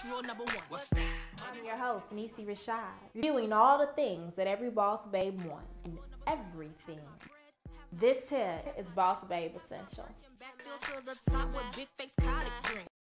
That's rule number one. What's that? I'm your host, Nisey Rashad, reviewing all the things that every boss babe wants and everything. This here is Boss Babe Essential. To the top with big face.